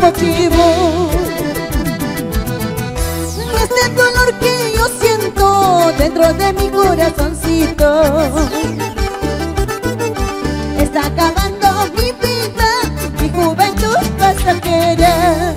motivo. Este dolor que yo siento dentro de mi corazoncito. Está acabando mi vida, mi juventud pasajera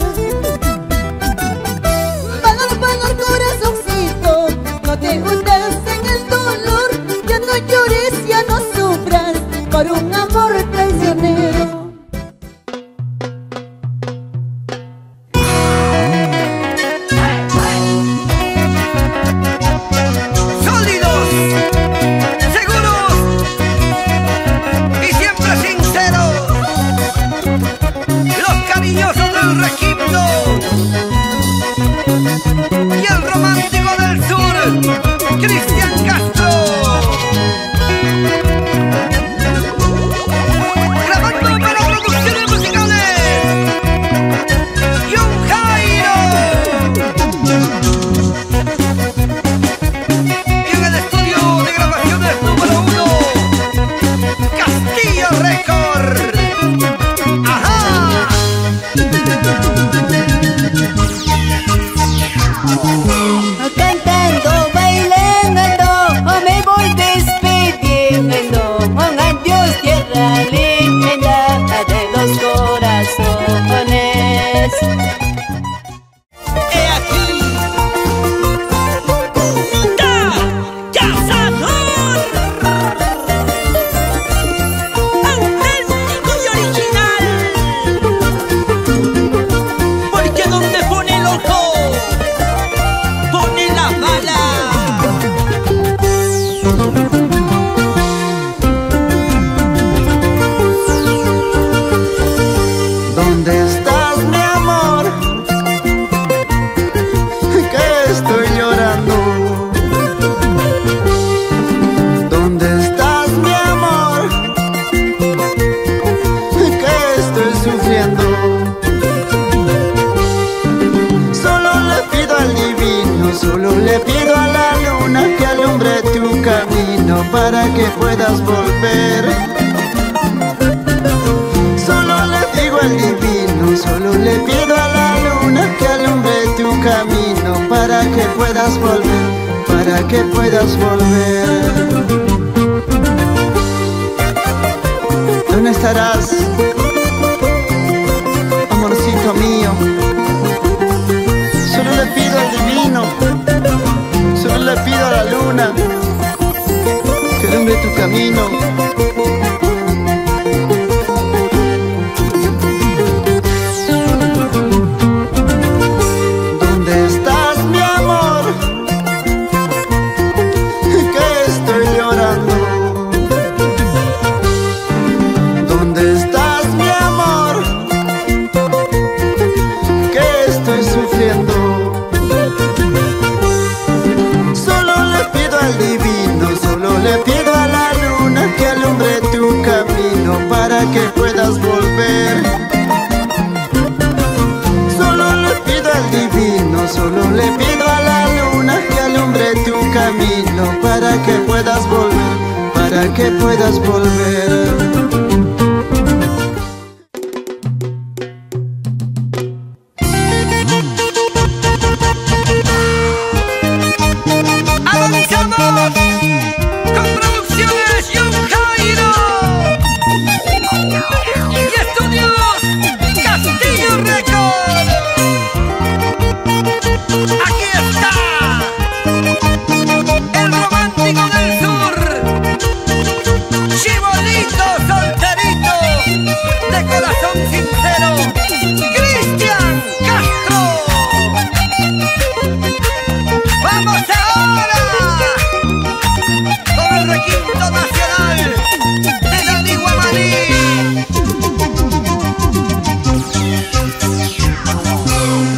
nacional de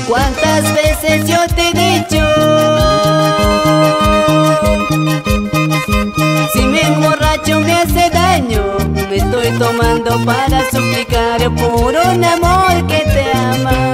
¿Cuántas veces yo te he dicho? Si me emborracho me hace daño, me estoy tomando para suplicar por un amor que te ama.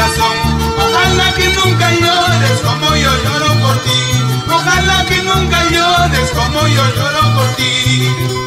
Ojalá que nunca llores como yo lloro por ti. Ojalá que nunca llores como yo lloro por ti.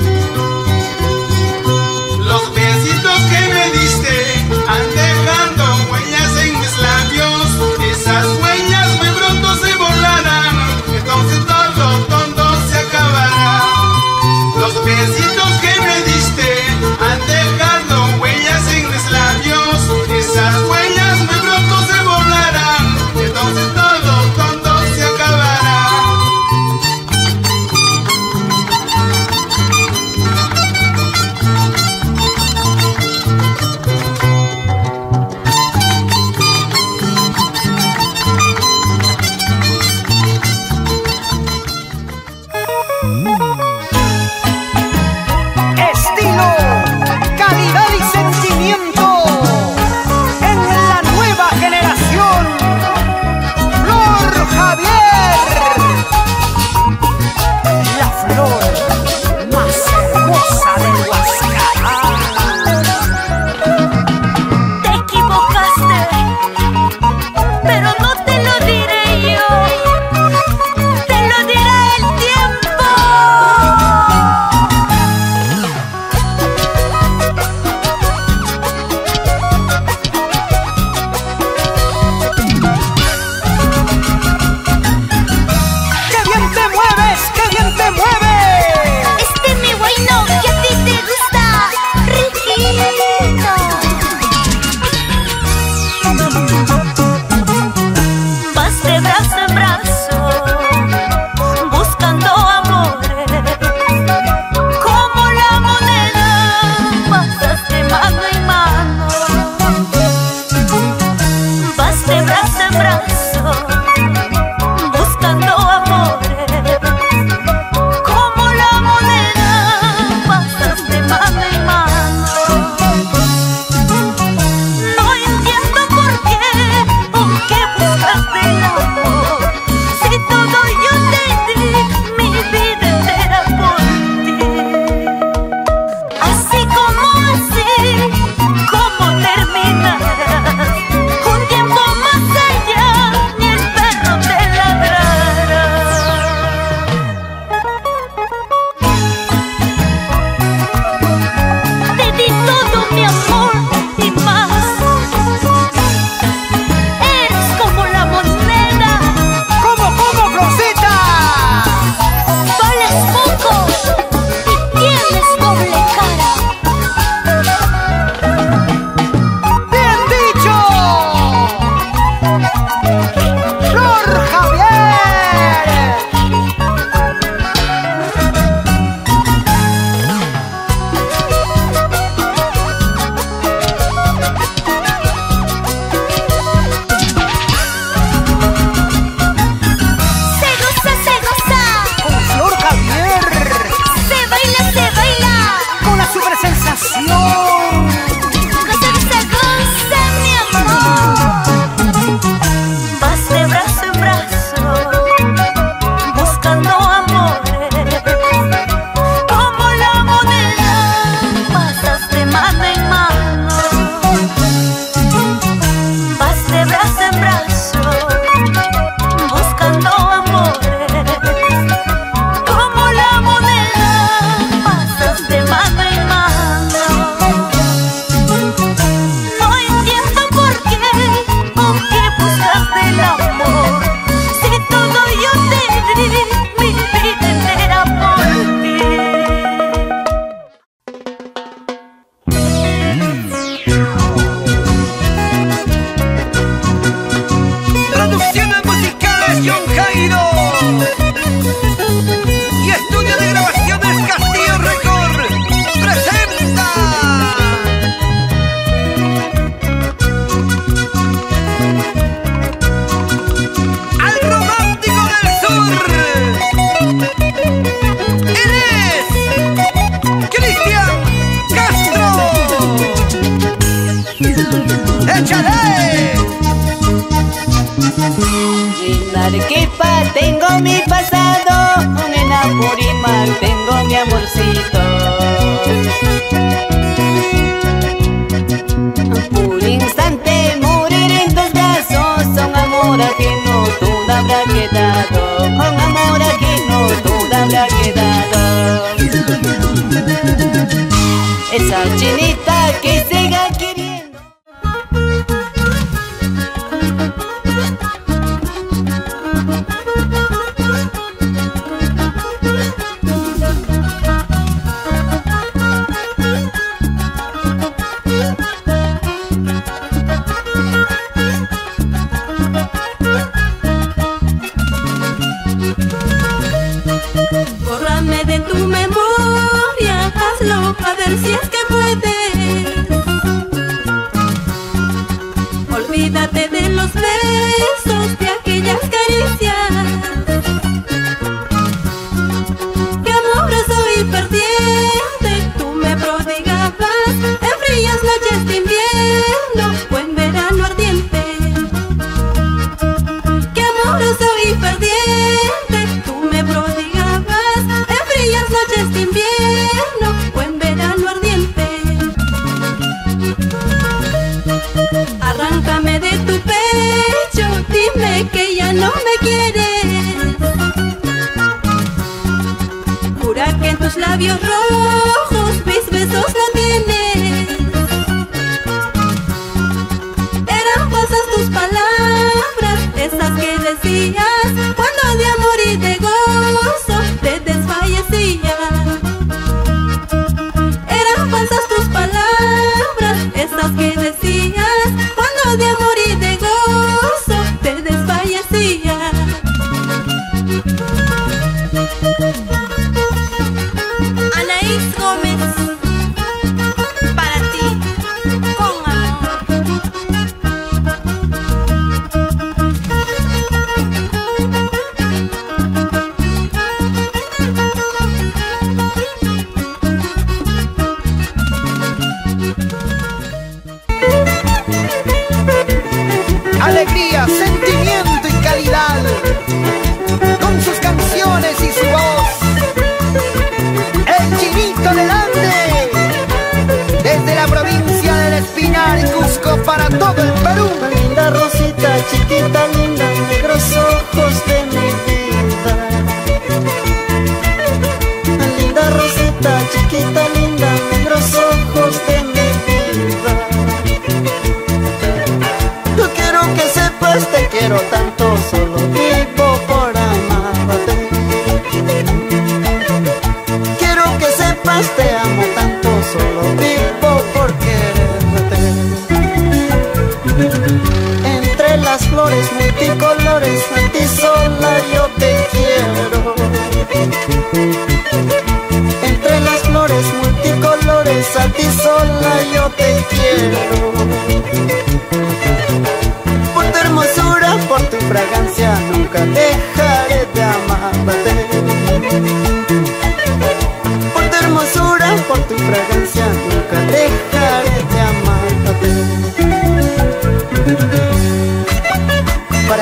labios rojos.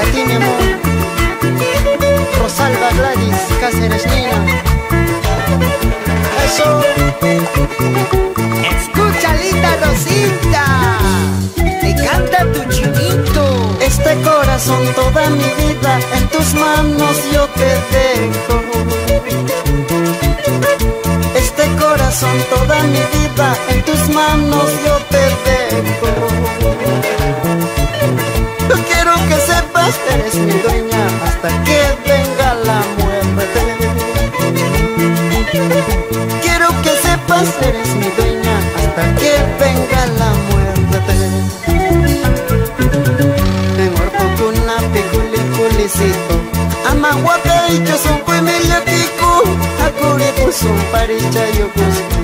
para ti, mi amor. Rosalba Gladys, Cáceres Nina. Eso. Escucha, linda Rosita. Te canta tu chiquito. Este corazón, toda mi vida, en tus manos yo te dejo. Este corazón, toda mi vida, en tus manos yo te dejo eres mi dueña hasta que venga la muerte. Quiero que sepas, eres mi dueña hasta que venga la muerte. Te muerto con una piculi culicito, y yo son puemellatico, acure con son paricha yo pues, cusco.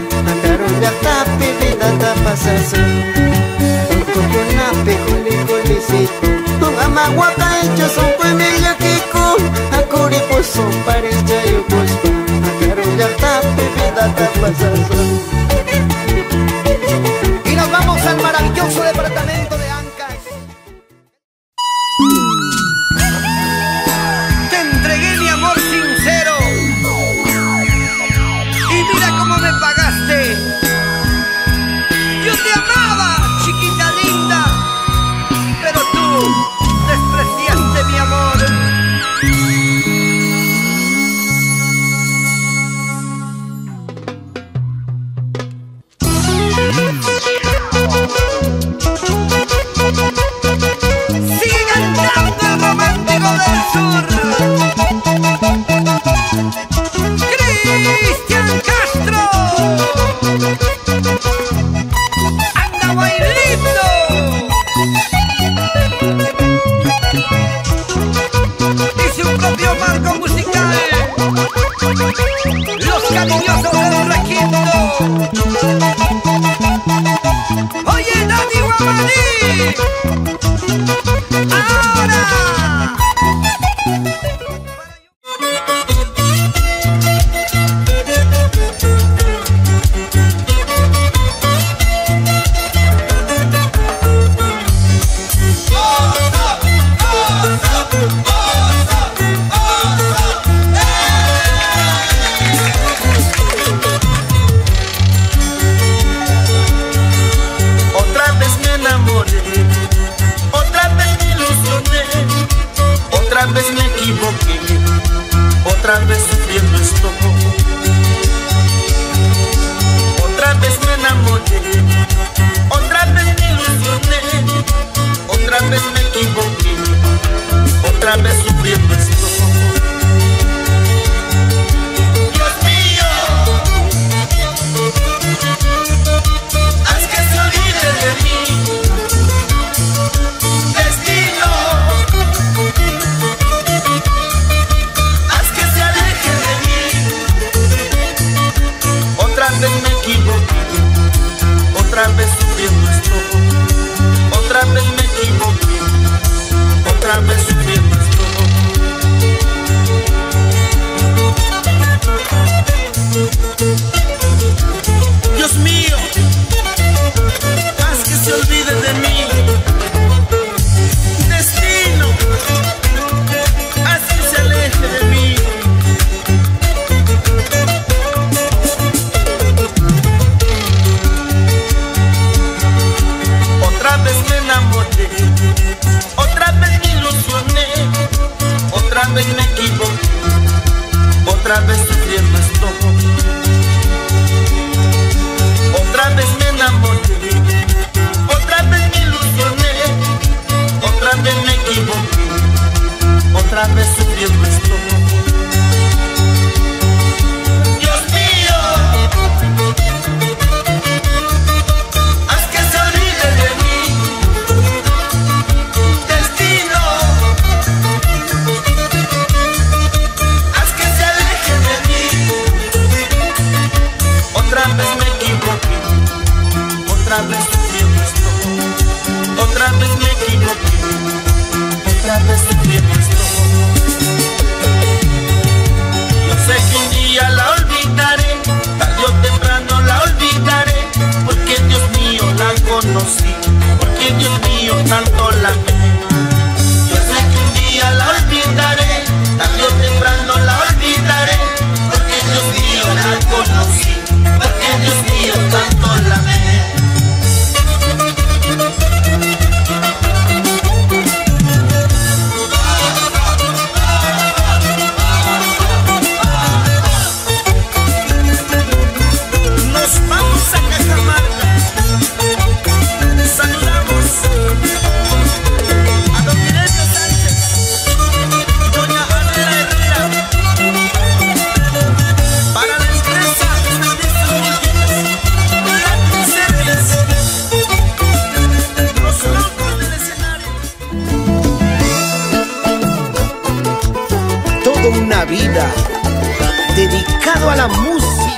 De atapi, vida tapasasa, muerto con una piculi maguaca echa pues, son familia que con a curi por son para echa yo pues pero ya está bebida está pasando y nos vamos al maravilloso de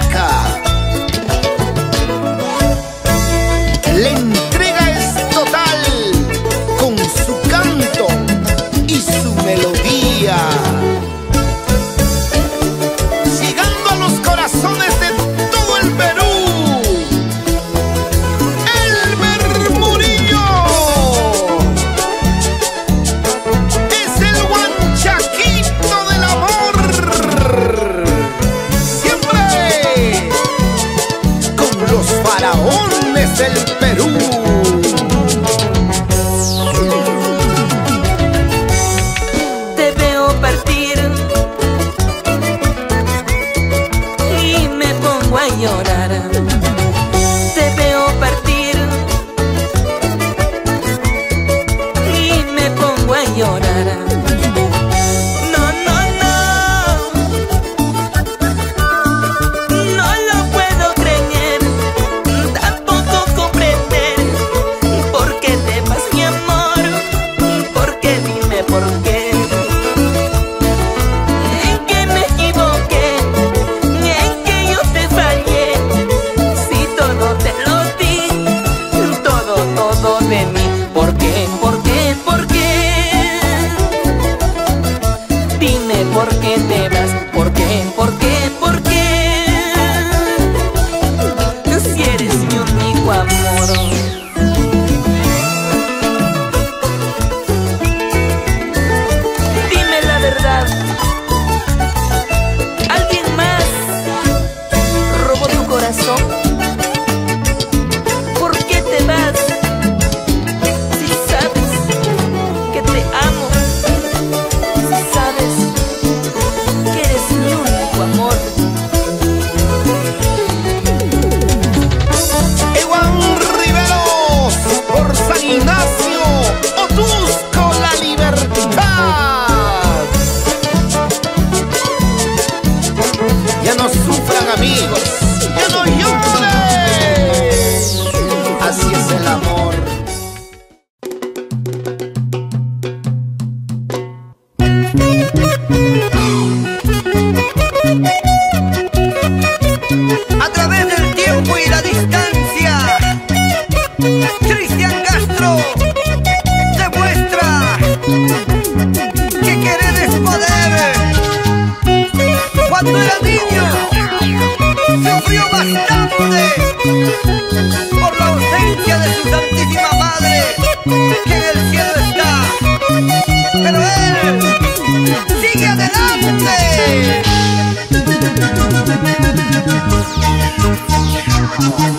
America. Amor, vuelve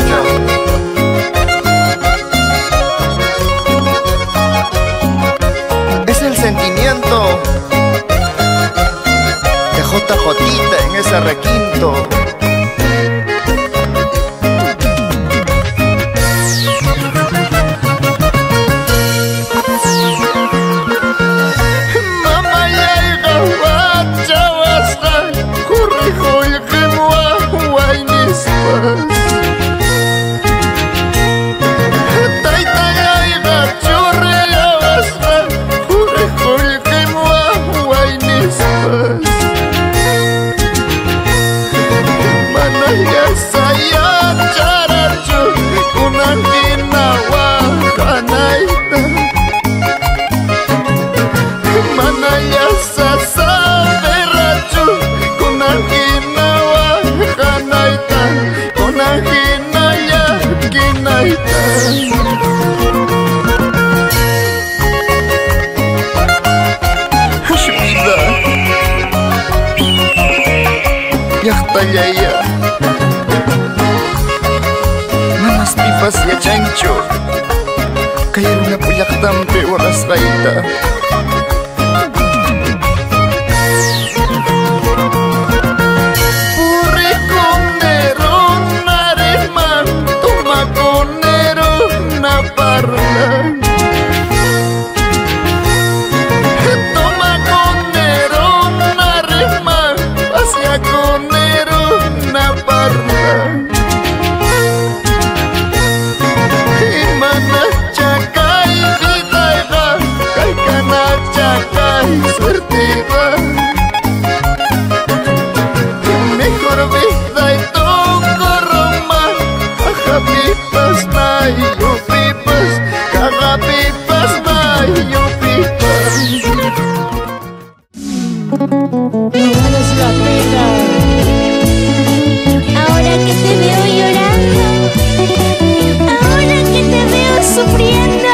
sentimiento de JJ en ese requinto. Hoşumuza Yahtayaya Namastipas yachancho Kaya runapulaktampe wakas kaita Namastipas yachancho parla. Toma conero nareman Pasya conero na parla. Imana chakay bitayga Kay kana chakay suertiga Mejor vida y toco Roma Caja pipas Ahora que te veo llorando, ahora que te veo sufriendo,